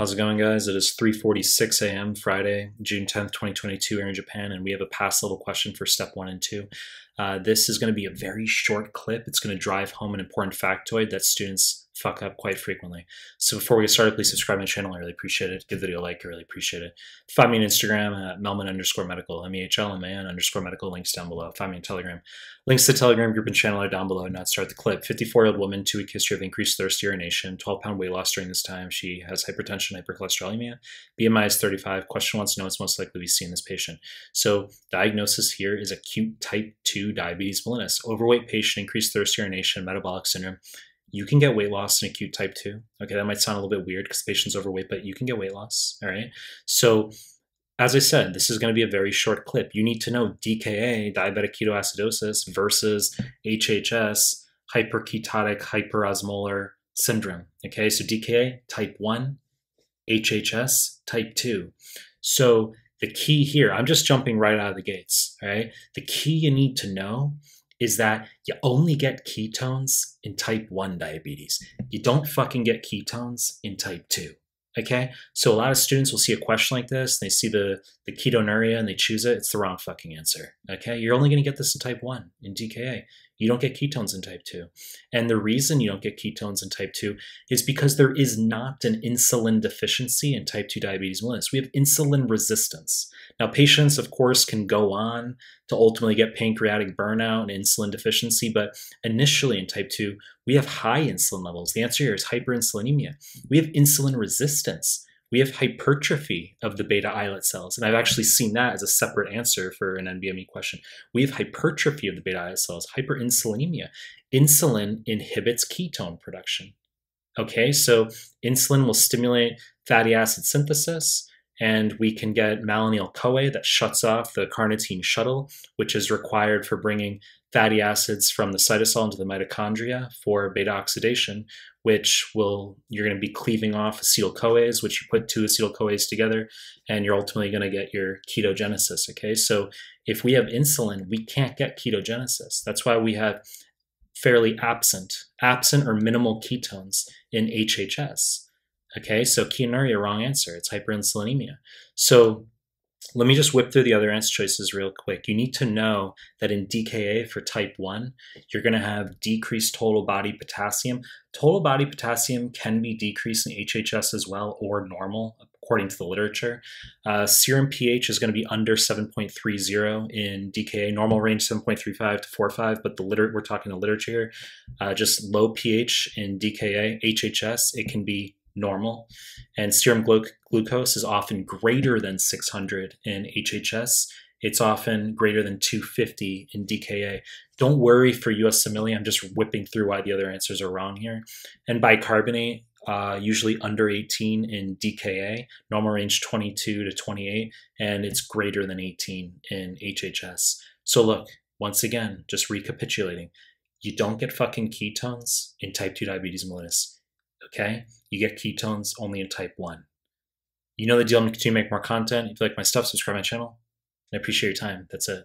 How's it going, guys? It is 3:46 a.m. Friday, June 10th, 2022, here in Japan, and we have a pass level question for step one and two. Uh, this is going to be a very short clip. It's going to drive home an important factoid that students fuck up quite frequently. So before we get started, please subscribe to my channel. I really appreciate it. Give the video a like. I really appreciate it. Find me on Instagram at mehlman underscore medical, M-E-H-L-M-A-N underscore medical. Links down below. Find me on Telegram. Links to Telegram group and channel are down below. Now start the clip. 54-year-old woman, two-week history of increased thirst urination, 12-pound weight loss during this time. She has hypertension, hypercholesterolemia. BMI is 35. Question wants to know what's most likely to be seen in this patient. So diagnosis here is acute type 2 diabetes mellitus. Overweight patient, increased thirst urination, metabolic syndrome you can get weight loss in acute type 2. Okay, that might sound a little bit weird because the patient's overweight, but you can get weight loss. All right. So, as I said, this is going to be a very short clip. You need to know DKA, diabetic ketoacidosis, versus HHS, hyperketotic hyperosmolar syndrome. Okay, so DKA type 1, HHS type 2. So, the key here, I'm just jumping right out of the gates. All right. The key you need to know is that you only get ketones in type 1 diabetes. You don't fucking get ketones in type 2. Okay? So a lot of students will see a question like this, they see the, the ketonuria and they choose it. It's the wrong fucking answer. Okay? You're only going to get this in type 1 in DKA. You don't get ketones in type 2. And the reason you don't get ketones in type 2 is because there is not an insulin deficiency in type 2 diabetes mellitus. We have insulin resistance. Now, patients, of course, can go on to ultimately get pancreatic burnout and insulin deficiency, but initially in type 2, we have high insulin levels. The answer here is hyperinsulinemia. We have insulin resistance we have hypertrophy of the beta islet cells. And I've actually seen that as a separate answer for an NBME question. We have hypertrophy of the beta islet cells, hyperinsulinemia. Insulin inhibits ketone production. Okay, so insulin will stimulate fatty acid synthesis, and we can get malonyl CoA that shuts off the carnitine shuttle, which is required for bringing fatty acids from the cytosol into the mitochondria for beta oxidation, which will you're going to be cleaving off acetyl CoAs, which you put two acetyl CoAs together, and you're ultimately going to get your ketogenesis. Okay, so if we have insulin, we can't get ketogenesis. That's why we have fairly absent, absent or minimal ketones in HHS. Okay, so ketonuria, wrong answer. It's hyperinsulinemia. So let me just whip through the other answer choices real quick. You need to know that in DKA for type 1, you're going to have decreased total body potassium. Total body potassium can be decreased in HHS as well or normal, according to the literature. Uh, serum pH is going to be under 7.30 in DKA, normal range 7.35 to 4.5, but the liter- we're talking the literature, uh, just low pH in DKA, HHS, it can be normal. And serum glu- glucose is often greater than 600 in HHS. It's often greater than 250 in DKA. Don't worry for USMLE. I'm just whipping through why the other answers are wrong here. And bicarbonate, uh, usually under 18 in DKA, normal range 22 to 28, and it's greater than 18 in HHS. So look, once again, just recapitulating, you don't get fucking ketones in type 2 diabetes mellitus okay? You get ketones only in type 1. You know the deal. I'm going to make more content. If you like my stuff, subscribe my channel. I appreciate your time. That's it.